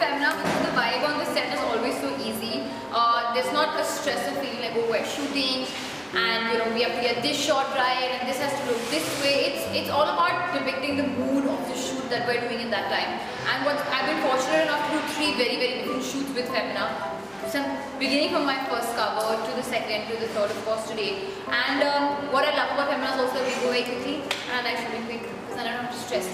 Femina because the vibe on the set is always so easy. Uh, there's not a stress of feeling like, oh, we're shooting and you know we have to get this shot right and this has to look this way. It's it's all about depicting the mood of the shoot that we're doing in that time. And what I've been fortunate enough to do three very very different shoots with Femina. So beginning from my first cover to the second to the third, of course, today. And um, what I love about Femina is also we go very quickly and I like shooting quick because I don't have to stress